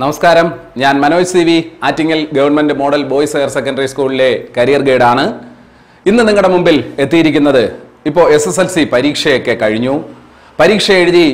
നമസ്കാരം. ഞാൻ Manoj C V Attingal government model boys higher secondary സ്കൂളിലെ കരിയർ ഗൈഡാണ്. ഇന്ന് നിങ്ങളുടെ മുമ്പിൽ എത്തിയിരിക്കുന്നത് ഇപ്പോൾ എസ് എസ് എൽ സി പരീക്ഷയൊക്കെ കഴിഞ്ഞു. പരീക്ഷ എഴുതി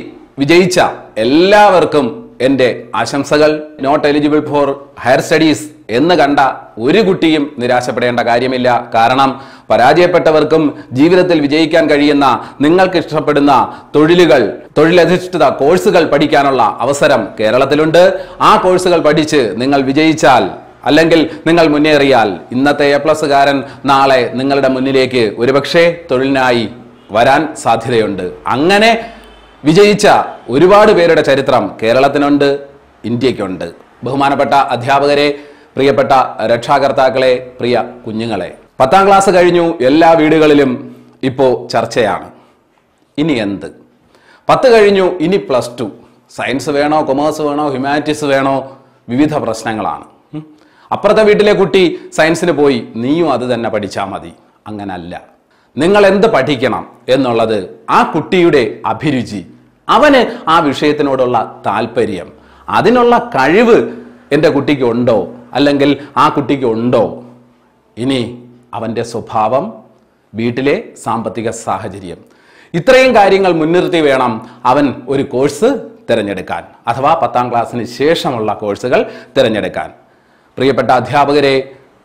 വിജയിച്ച എല്ലാവർക്കും എന്റെ ആശംസകൾ. Not eligible for higher studies എന്ന് കണ്ട ഒരു കുട്ടിയും നിരാശപ്പെടേണ്ട കാര്യമില്ല. കാരണം പരാജയപ്പെട്ടവർക്കും ജീവിതത്തിൽ വിജയിക്കാൻ കഴിയുന്ന നിങ്ങൾക്ക് ഇഷ്ടപ്പെടുന്ന തൊഴിലുകൾ തൊഴിലധിഷ്ഠിത കോഴ്സുകൾ പഠിക്കാനുള്ള അവസരം കേരളത്തിലുണ്ട്. ആ കോഴ്സുകൾ പഠിച്ച് നിങ്ങൾ വിജയിച്ചാൽ അല്ലെങ്കിൽ നിങ്ങൾ മുന്നേറിയാൽ ഇന്നത്തെ എ പ്ലസ്സുകാരൻ നാളെ നിങ്ങളുടെ മുന്നിലേക്ക് ഒരുപക്ഷെ തൊഴിലിനായി വരാൻ സാധ്യതയുണ്ട്. അങ്ങനെ വിജയിച്ച ഒരുപാട് പേരുടെ ചരിത്രം കേരളത്തിനുണ്ട് ഇന്ത്യക്കുണ്ട് ബഹുമാനപ്പെട്ട അധ്യാപകരെ പ്രിയപ്പെട്ട രക്ഷാകർത്താക്കളെ പ്രിയ കുഞ്ഞുങ്ങളെ പത്താം ക്ലാസ് കഴിഞ്ഞു എല്ലാ വീടുകളിലും ഇപ്പോൾ ചർച്ചയാണ്. ഇനി എന്ത്? പത്ത് കഴിഞ്ഞു ഇനി പ്ലസ് ടു. സയൻസ് വേണോ കൊമേഴ്സ് വേണോ ഹ്യൂമാനിറ്റീസ് വേണോ വിവിധ പ്രശ്നങ്ങളാണ്. അപ്പുറത്തെ വീട്ടിലെ കുട്ടി സയൻസിന് പോയി നീയും അത് തന്നെ പഠിച്ചാൽ മതി. അങ്ങനല്ല. നിങ്ങൾ എന്ത് പഠിക്കണം എന്നുള്ളത് ആ കുട്ടിയുടെ അഭിരുചി അവന് ആ വിഷയത്തിനോടുള്ള താല്പര്യം അതിനുള്ള കഴിവ് എന്റെ കുട്ടിക്ക് ഉണ്ടോ അല്ലെങ്കിൽ ആ കുട്ടിക്ക് ഉണ്ടോ ഇനി അവന്റെ സ്വഭാവം വീട്ടിലെ സാമ്പത്തിക സാഹചര്യം. ഇത്രയും കാര്യങ്ങൾ മുൻനിർത്തി വേണം അവൻ ഒരു കോഴ്സ് തിരഞ്ഞെടുക്കാൻ അഥവാ പത്താം ക്ലാസ്സിന് ശേഷമുള്ള കോഴ്സുകൾ തിരഞ്ഞെടുക്കാൻ. പ്രിയപ്പെട്ട അധ്യാപകരെ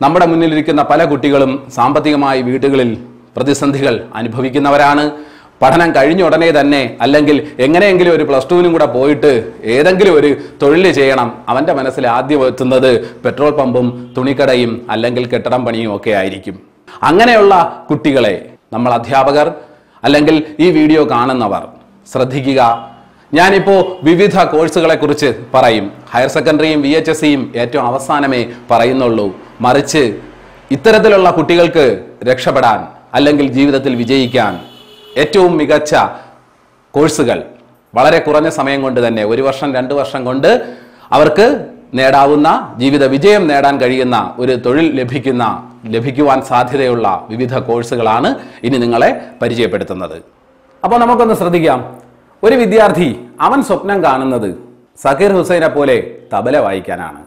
നമ്മുടെ മുന്നിലിരിക്കുന്ന പല കുട്ടികളും സാമ്പത്തികമായി വീടുകളിൽ പ്രതിസന്ധികൾ അനുഭവിക്കുന്നവരാണ്. പഠനം കഴിഞ്ഞ ഉടനെ തന്നെ അല്ലെങ്കിൽ എങ്ങനെയെങ്കിലും ഒരു പ്ലസ് ടുവിനും കൂടെ പോയിട്ട് ഏതെങ്കിലും ഒരു തൊഴിൽ ചെയ്യണം. അവന്റെ മനസ്സിൽ ആദ്യം എത്തുന്നത് പെട്രോൾ പമ്പും തുണിക്കടയും അല്ലെങ്കിൽ കെട്ടിടം പണിയും ഒക്കെ ആയിരിക്കും. അങ്ങനെയുള്ള കുട്ടികളെ നമ്മൾ അധ്യാപകർ അല്ലെങ്കിൽ ഈ വീഡിയോ കാണുന്നവർ ശ്രദ്ധിക്കുക. ഞാനിപ്പോൾ വിവിധ കോഴ്സുകളെ കുറിച്ച് പറയും. ഹയർ സെക്കൻഡറിയും വി എച്ച് എസ് സിയും ഏറ്റവും അവസാനമേ പറയുന്നുള്ളൂ. മറിച്ച് ഇത്തരത്തിലുള്ള കുട്ടികൾക്ക് രക്ഷപ്പെടാൻ അല്ലെങ്കിൽ ജീവിതത്തിൽ വിജയിക്കാൻ ഏറ്റവും മികച്ച കോഴ്സുകൾ വളരെ കുറഞ്ഞ സമയം കൊണ്ട് തന്നെ ഒരു വർഷം രണ്ട് വർഷം കൊണ്ട് അവർക്ക് നേടാവുന്ന ജീവിത വിജയം നേടാൻ കഴിയുന്ന ഒരു തൊഴിൽ ലഭിക്കുന്ന ലഭിക്കുവാൻ സാധ്യതയുള്ള വിവിധ കോഴ്സുകളാണ് ഇനി നിങ്ങളെ പരിചയപ്പെടുത്തുന്നത്. അപ്പോൾ നമുക്കൊന്ന് ശ്രദ്ധിക്കാം. ഒരു വിദ്യാർത്ഥി അവൻ സ്വപ്നം കാണുന്നത് സക്കീർ ഹുസൈനെ പോലെ തബല വായിക്കാനാണ്.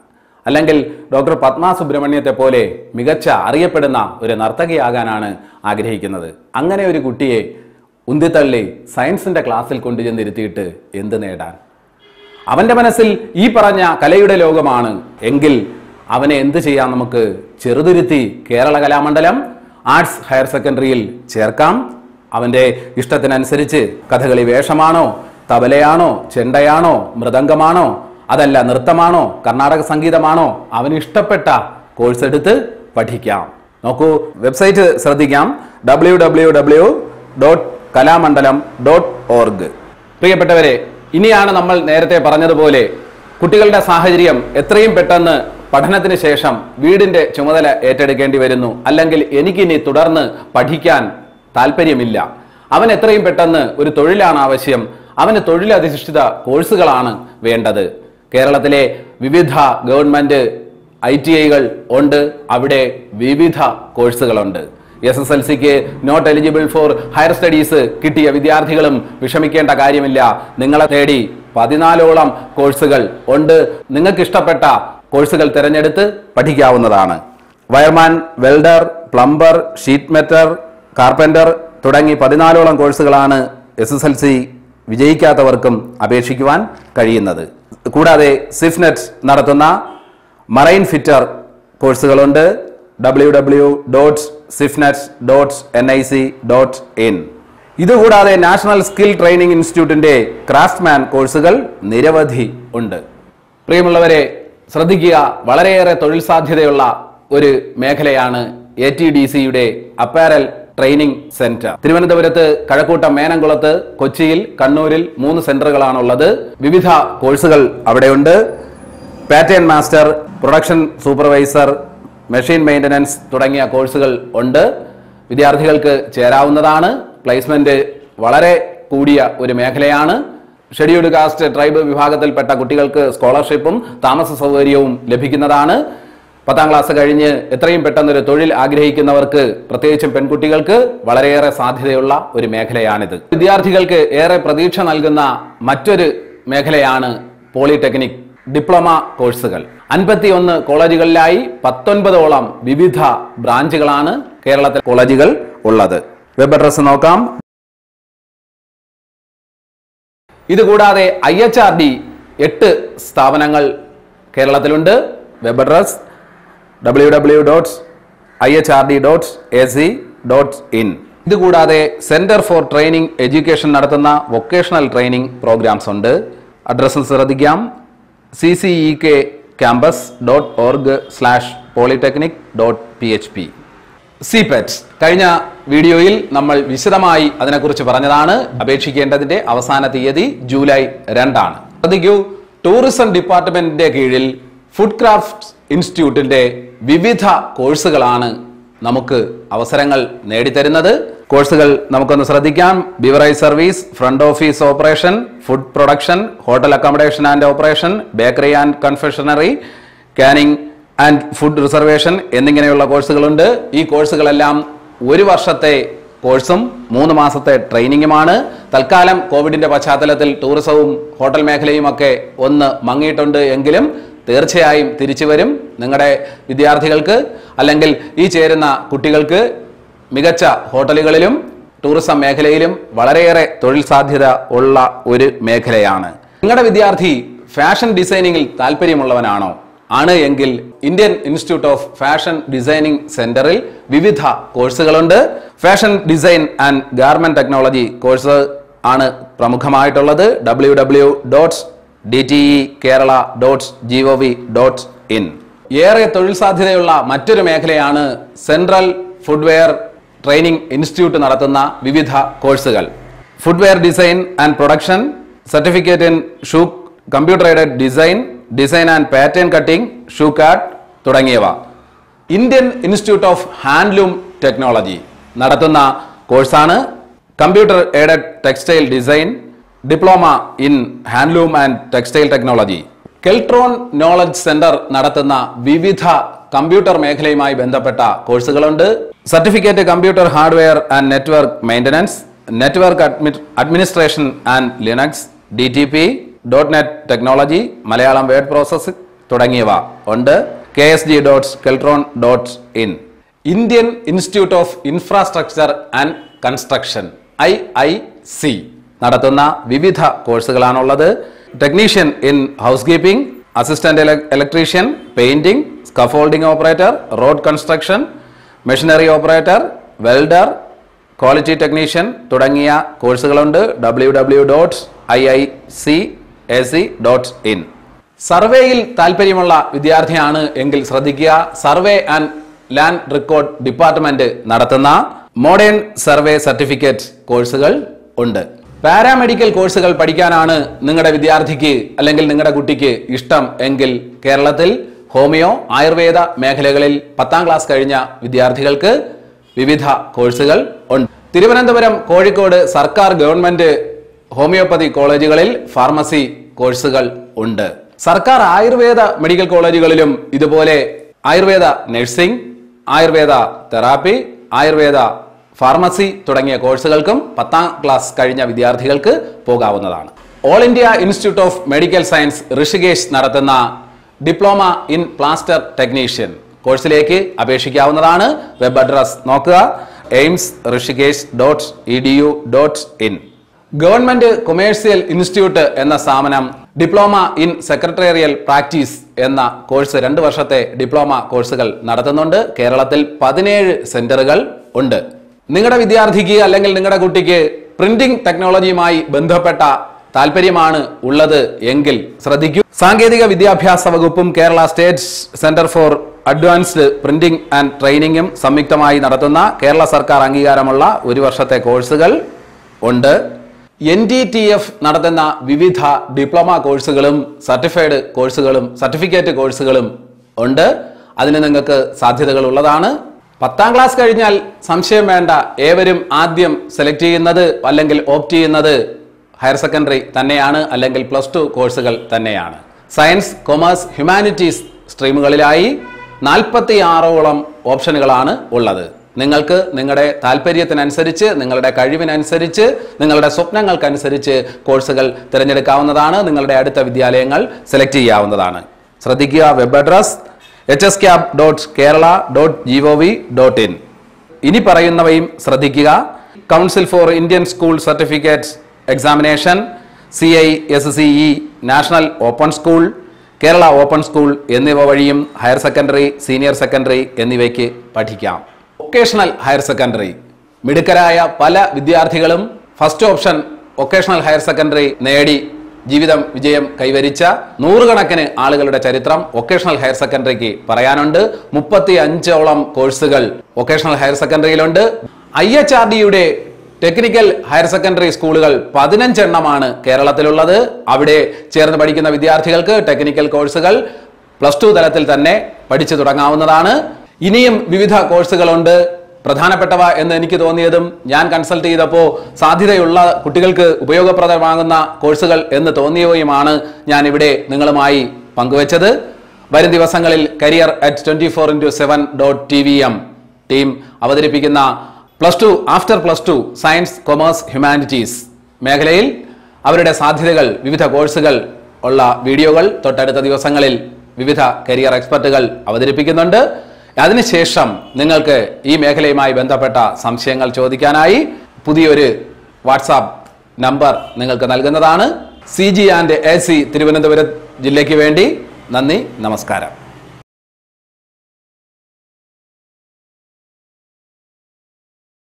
അല്ലെങ്കിൽ ഡോക്ടർ പത്മ സുബ്രഹ്മണ്യത്തെ പോലെ മികച്ച അറിയപ്പെടുന്ന ഒരു നർത്തകിയാകാനാണ് ആഗ്രഹിക്കുന്നത്. അങ്ങനെ ഒരു കുട്ടിയെ ഉന്തിത്തള്ളി സയൻസിന്റെ ക്ലാസ്സിൽ കൊണ്ടുചെന്നിരുത്തിയിട്ട് എന്ത് നേടാൻ? അവന്റെ മനസ്സിൽ ഈ പറഞ്ഞ കലയുടെ ലോകമാണ്. എങ്കിൽ അവനെ എന്ത് ചെയ്യാം നമുക്ക് ചെറുതുരുത്തി കേരള കലാമണ്ഡലം ആർട്സ് ഹയർ സെക്കൻഡറിയിൽ ചേർക്കാം. അവന്റെ ഇഷ്ടത്തിനനുസരിച്ച് കഥകളി വേഷമാണോ തബലയാണോ ചെണ്ടയാണോ മൃദംഗമാണോ അതല്ല നൃത്തമാണോ കർണാടക സംഗീതമാണോ അവന് ഇഷ്ടപ്പെട്ട കോഴ്സ് എടുത്ത് പഠിക്കാം. നോക്കൂ വെബ്സൈറ്റ് ശ്രദ്ധിക്കാം. W W W dot Kalamandalam dot org. പ്രിയപ്പെട്ടവരെ ഇനിയാണ് നമ്മൾ നേരത്തെ പറഞ്ഞതുപോലെ കുട്ടികളുടെ സാഹചര്യം എത്രയും പെട്ടെന്ന് പഠനത്തിന് ശേഷം വീടിന്റെ ചുമതല ഏറ്റെടുക്കേണ്ടി വരുന്നു. അല്ലെങ്കിൽ എനിക്കിനി തുടർന്ന് പഠിക്കാൻ താല്പര്യമില്ല. അവൻ എത്രയും പെട്ടെന്ന് ഒരു തൊഴിലാണ് ആവശ്യം. അവന് തൊഴിലധിഷ്ഠിത കോഴ്സുകളാണ് വേണ്ടത്. കേരളത്തിലെ വിവിധ ഗവൺമെന്റ് ഐ ടി ഐകൾ ഉണ്ട്. അവിടെ വിവിധ കോഴ്സുകളുണ്ട്. എസ് എസ് എൽ സിക്ക് not eligible for higher studies കിട്ടിയ വിദ്യാർത്ഥികളും വിഷമിക്കേണ്ട കാര്യമില്ല. നിങ്ങളെ തേടി പതിനാലോളം കോഴ്സുകൾ ഉണ്ട്. നിങ്ങൾക്ക് ഇഷ്ടപ്പെട്ട കോഴ്സുകൾ തിരഞ്ഞെടുത്ത് പഠിക്കാവുന്നതാണ്. Wireman welder plumber sheet metal carpenter തുടങ്ങി പതിനാലോളം കോഴ്സുകളാണ് എസ് എസ് എൽ സി വിജയിക്കാത്തവർക്കും അപേക്ഷിക്കുവാൻ കഴിയുന്നത്. കൂടാതെ സിഫ്നെറ്റ് നടത്തുന്ന മറൈൻ ഫിറ്റർ കോഴ്സുകളുണ്ട്. W W dot CIFNET dot N I C dot in ഇതുകൂടാതെ നാഷണൽ സ്കിൽ ട്രെയിനിങ് ഇൻസ്റ്റിറ്റ്യൂട്ടിന്റെ ക്രാഫ്റ്റ്മാൻ കോഴ്സുകൾ നിരവധി ഉണ്ട്. പ്രിയമുള്ളവരെ ശ്രദ്ധിക്കുക വളരെയേറെ തൊഴിൽ സാധ്യതയുള്ള ഒരു മേഖലയാണ് എ ടി ഡി സിയുടെ അപ്പാരൽ ട്രെയിനിങ് സെന്റർ തിരുവനന്തപുരത്ത് കഴക്കൂട്ടം മേനംകുളത്ത് കൊച്ചിയിൽ കണ്ണൂരിൽ മൂന്ന് സെന്ററുകളാണുള്ളത്. വിവിധ കോഴ്സുകൾ അവിടെയുണ്ട്. Pattern master production supervisor machine maintenance തുടങ്ങിയ കോഴ്സുകൾ ഉണ്ട്. വിദ്യാർത്ഥികൾക്ക് ചേരാവുന്നതാണ്. പ്ലേസ്മെന്റ് വളരെ കൂടിയ ഒരു മേഖലയാണ്. ഷെഡ്യൂൾഡ് കാസ്റ്റ് ട്രൈബ് വിഭാഗത്തിൽപ്പെട്ട കുട്ടികൾക്ക് സ്കോളർഷിപ്പും താമസ സൗകര്യവും ലഭിക്കുന്നതാണ്. പത്താം ക്ലാസ് കഴിഞ്ഞ് എത്രയും പെട്ടെന്നൊരു തൊഴിൽ ആഗ്രഹിക്കുന്നവർക്ക് പ്രത്യേകിച്ചും പെൺകുട്ടികൾക്ക് വളരെയേറെ സാധ്യതയുള്ള ഒരു മേഖലയാണിത്. വിദ്യാർത്ഥികൾക്ക് ഏറെ പ്രതീക്ഷ നൽകുന്ന മറ്റൊരു മേഖലയാണ് പോളിടെക്നിക്. ഡിപ്ലോമ കോഴ്സുകൾ. അൻപത്തിയൊന്ന് കോളേജുകളിലായി പത്തൊൻപതോളം വിവിധ ബ്രാഞ്ചുകളാണ് കേരളത്തിലെ കോളേജുകൾ ഉള്ളത്. വെബ് അഡ്രസ് നോക്കാം. ഇതുകൂടാതെ ഐ എച്ച് ആർ ഡി എട്ട് സ്ഥാപനങ്ങൾ കേരളത്തിലുണ്ട്. Web address W W dot I H R D dot A C dot in ഇതുകൂടാതെ സെന്റർ ഫോർ ട്രെയിനിങ് എഡ്യൂക്കേഷൻ നടത്തുന്ന വൊക്കേഷണൽ ട്രെയിനിങ് പ്രോഗ്രാംസ് ഉണ്ട്. അഡ്രസ്സും ശ്രദ്ധിക്കാം. C C E K campus dot org slash polytechnic dot P H P CIPET കഴിഞ്ഞ വീഡിയോയിൽ നമ്മൾ വിശദമായി അതിനെക്കുറിച്ച് പറഞ്ഞതാണ്. അപേക്ഷിക്കേണ്ടതിന്റെ അവസാന തീയതി ജൂലൈ രണ്ടാണ്. ശ്രദ്ധിക്കൂ ടൂറിസം ഡിപ്പാർട്ട്മെന്റിന്റെ കീഴിൽ ഫുഡ് ക്രാഫ്റ്റ് ഇൻസ്റ്റിറ്റ്യൂട്ടിന്റെ വിവിധ കോഴ്സുകളാണ് നമുക്ക് അവസരങ്ങൾ നേടിത്തരുന്നത്. കോഴ്സുകൾ നമുക്കൊന്ന് ശ്രദ്ധിക്കാം. Beverage service front office operation food production hotel accommodation and operation bakery and confectionery canning and food reservation എന്നിങ്ങനെയുള്ള കോഴ്സുകളുണ്ട്. ഈ കോഴ്സുകളെല്ലാം ഒരു വർഷത്തെ കോഴ്സും മൂന്ന് മാസത്തെ ട്രെയിനിങ്ങുമാണ്. തൽക്കാലം കോവിഡിന്റെ പശ്ചാത്തലത്തിൽ ടൂറിസവും ഹോട്ടൽ മേഖലയും ഒക്കെ ഒന്ന് മങ്ങിയിട്ടുണ്ട് എങ്കിലും തീർച്ചയായും തിരിച്ചു വരും നിങ്ങളുടെ വിദ്യാർത്ഥികൾക്ക് അല്ലെങ്കിൽ ഈ ചേരുന്ന കുട്ടികൾക്ക്. മികച്ച ഹോട്ടലുകളിലും ടൂറിസം മേഖലയിലും വളരെയേറെ തൊഴിൽ സാധ്യത ഉള്ള ഒരു മേഖലയാണ്. നിങ്ങളുടെ വിദ്യാർത്ഥി ഫാഷൻ ഡിസൈനിങ്ങിൽ താല്പര്യമുള്ളവനാണോ? ആണ് എങ്കിൽ Indian institute of fashion designing സെന്ററിൽ വിവിധ കോഴ്സുകളുണ്ട്. Fashion design and garment technology course ആണ് പ്രമുഖമായിട്ടുള്ളത്. W W dots D T E Kerala dots G O V dot in. ഏറെ തൊഴിൽ സാധ്യതയുള്ള മറ്റൊരു മേഖലയാണ് സെൻട്രൽ ഫുഡ്വെയർ ട്രെയിനിങ് ഇൻസ്റ്റിറ്റ്യൂട്ട് നടത്തുന്ന വിവിധ കോഴ്സുകൾ. Footwear design and production certificate in shoe computer aided design design and pattern cutting shoe card തുടങ്ങിയവ. Indian institute of handloom technology നടത്തുന്ന കോഴ്സാണ് computer aided textile design diploma in handloom and textile technology Keltron knowledge centre നടത്തുന്ന വിവിധ computer മേഖലയുമായി ബന്ധപ്പെട്ട കോഴ്സുകളുണ്ട്. Certificate computer hardware and network maintenance network administration and Linux D T P dot net technology Malayalam word process തുടങ്ങിയവ ഉണ്ട്. K S G dot Keltron dot in Indian institute of infrastructure and construction I I C നടത്തുന്ന വിവിധ കോഴ്സുകളാണുള്ളത്. Technician in housekeeping assistant electrician painting scaffolding operator road construction machinery operator welder quality technician തുടങ്ങിയ കോഴ്സുകളുണ്ട്. W W dot I I C A C dot in. സർവേയിൽ താല്പര്യമുള്ള വിദ്യാർത്ഥിയാണ് എങ്കിൽ ശ്രദ്ധിക്കുക. Survey and land record department നടത്തുന്ന മോഡേൺ സർവേ സർട്ടിഫിക്കറ്റ് കോഴ്സുകൾ ഉണ്ട്. പാരാമെഡിക്കൽ കോഴ്സുകൾ പഠിക്കാനാണ് നിങ്ങളുടെ വിദ്യാർത്ഥിക്ക് അല്ലെങ്കിൽ നിങ്ങളുടെ കുട്ടിക്ക് ഇഷ്ടം എങ്കിൽ കേരളത്തിൽ ഹോമിയോ ആയുർവേദ മേഖലകളിൽ പത്താം ക്ലാസ് കഴിഞ്ഞ വിദ്യാർത്ഥികൾക്ക് വിവിധ കോഴ്സുകൾ ഉണ്ട്. തിരുവനന്തപുരം കോഴിക്കോട് സർക്കാർ ഗവൺമെന്റ് ഹോമിയോപ്പതി കോളേജുകളിൽ ഫാർമസി കോഴ്സുകൾ ഉണ്ട്. സർക്കാർ ആയുർവേദ മെഡിക്കൽ കോളേജുകളിലും ഇതുപോലെ Ayurveda nursing Ayurveda therapy Ayurveda pharmacy തുടങ്ങിയ കോഴ്സുകൾക്കും പത്താം ക്ലാസ് കഴിഞ്ഞ വിദ്യാർത്ഥികൾക്ക് പോകാവുന്നതാണ്. All India institute of medical science Rishikesh നടത്തുന്ന ഡിപ്ലോമ ഇൻ പ്ലാസ്റ്റർ ടെക്നീഷ്യൻ. കോഴ്സിലേക്ക് അപേക്ഷിക്കാവുന്നതാണ് വെബ് അഡ്രസ് നോക്കുക. AIIMS Rishikesh dot E D U dot in. Government commercial institute എന്ന സ്ഥാപനം ഡിപ്ലോമ ഇൻ സെക്രട്ടേറിയൽ പ്രാക്ടീസ് എന്ന കോഴ്സ് രണ്ട് വർഷത്തെ ഡിപ്ലോമ കോഴ്സുകൾ നടത്തുന്നുണ്ട്. കേരളത്തിൽ പതിനേഴ് സെന്ററുകൾ ഉണ്ട്. നിങ്ങളുടെ വിദ്യാർത്ഥിക്ക് അല്ലെങ്കിൽ നിങ്ങളുടെ കുട്ടിക്ക് പ്രിന്റിംഗ് ടെക്നോളജിയുമായി ബന്ധപ്പെട്ട താല്പര്യമാണ് ഉള്ളത് എങ്കിൽ ശ്രദ്ധിക്കൂ. സാങ്കേതിക വിദ്യാഭ്യാസ വകുപ്പും Kerala state centre for advanced printing and ട്രെയിനിങ്ങും സംയുക്തമായി നടത്തുന്ന കേരള സർക്കാർ അംഗീകാരമുള്ള ഒരു വർഷത്തെ കോഴ്സുകൾ ഉണ്ട്. എൻ ഡി ടി എഫ് നടത്തുന്ന വിവിധ ഡിപ്ലോമ കോഴ്സുകളും സർട്ടിഫൈഡ് കോഴ്സുകളും സർട്ടിഫിക്കറ്റ് കോഴ്സുകളും ഉണ്ട്. അതിന് നിങ്ങൾക്ക് സാധ്യതകൾ ഉള്ളതാണ്. പത്താം ക്ലാസ് കഴിഞ്ഞാൽ സംശയം വേണ്ട. ഏവരും ആദ്യം സെലക്ട് ചെയ്യുന്നത് അല്ലെങ്കിൽ ഓപ്റ്റ് ചെയ്യുന്നത് ഹയർ സെക്കൻഡറി തന്നെയാണ് അല്ലെങ്കിൽ പ്ലസ് ടു കോഴ്സുകൾ തന്നെയാണ്. സയൻസ് കൊമേഴ്സ് ഹ്യൂമാനിറ്റീസ് സ്ട്രീമുകളിലായി നാൽപ്പത്തി ആറോളം ഓപ്ഷനുകളാണ് ഉള്ളത്. നിങ്ങൾക്ക് നിങ്ങളുടെ താല്പര്യത്തിനനുസരിച്ച് നിങ്ങളുടെ കഴിവിനനുസരിച്ച് നിങ്ങളുടെ സ്വപ്നങ്ങൾക്കനുസരിച്ച് കോഴ്സുകൾ തിരഞ്ഞെടുക്കാവുന്നതാണ്. നിങ്ങളുടെ അടുത്ത വിദ്യാലയങ്ങൾ സെലക്ട് ചെയ്യാവുന്നതാണ്. ശ്രദ്ധിക്കുക web address H S cap dot Kerala dot G O V dot in ഇനി പറയുന്നവയും ശ്രദ്ധിക്കുക. Council for Indian school certificate examination C I S C E national open school Kerala open school എന്നിവ വഴിയും higher secondary senior secondary എന്നിവയ്ക്ക് പഠിക്കാം. Vocational higher secondary മിടുക്കരായ പല വിദ്യാർത്ഥികളും first option vocational higher secondary നേടി ജീവിതം വിജയം കൈവരിച്ച നൂറുകണക്കിന് ആളുകളുടെ ചരിത്രം വൊക്കേഷണൽ ഹയർ സെക്കൻഡറിക്ക് പറയാനുണ്ട്. മുപ്പത്തി അഞ്ചോളം കോഴ്സുകൾ വൊക്കേഷണൽ ഹയർ സെക്കൻഡറിയിലുണ്ട് ഐ എച്ച് ആർ ഡിയുടെ ടെക്നിക്കൽ ഹയർ സെക്കൻഡറി സ്കൂളുകൾ പതിനഞ്ചെണ്ണമാണ് കേരളത്തിലുള്ളത്. അവിടെ ചേർന്ന് പഠിക്കുന്ന വിദ്യാർത്ഥികൾക്ക് ടെക്നിക്കൽ കോഴ്സുകൾ പ്ലസ് ടു തലത്തിൽ തന്നെ പഠിച്ചു തുടങ്ങാവുന്നതാണ്. ഇനിയും വിവിധ കോഴ്സുകളുണ്ട്. പ്രധാനപ്പെട്ടവ എന്ന് എനിക്ക് തോന്നിയതും ഞാൻ കൺസൾട്ട് ചെയ്തപ്പോൾ സാധ്യതയുള്ള കുട്ടികൾക്ക് ഉപയോഗപ്രദമാകുന്ന കോഴ്സുകൾ എന്ന് തോന്നിയവയുമാണ് ഞാൻ ഇവിടെ നിങ്ങളുമായി പങ്കുവച്ചത്. വരും ദിവസങ്ങളിൽ career at twenty four into seven dot T V M team അവതരിപ്പിക്കുന്ന plus two after plus two science commerce humanities മേഖലയിൽ അവരുടെ സാധ്യതകൾ വിവിധ കോഴ്സുകൾ ഉള്ള വീഡിയോകൾ തൊട്ടടുത്ത ദിവസങ്ങളിൽ വിവിധ കരിയർ എക്സ്പെർട്ടുകൾ അവതരിപ്പിക്കുന്നുണ്ട്. അതിനുശേഷം നിങ്ങൾക്ക് ഈ മേഖലയുമായി ബന്ധപ്പെട്ട സംശയങ്ങൾ ചോദിക്കാനായി പുതിയൊരു വാട്സാപ്പ് നമ്പർ നിങ്ങൾക്ക് നൽകുന്നതാണ്. C G and A C Thiruvananthapuram ജില്ലയ്ക്ക് വേണ്ടി നന്ദി നമസ്കാരം.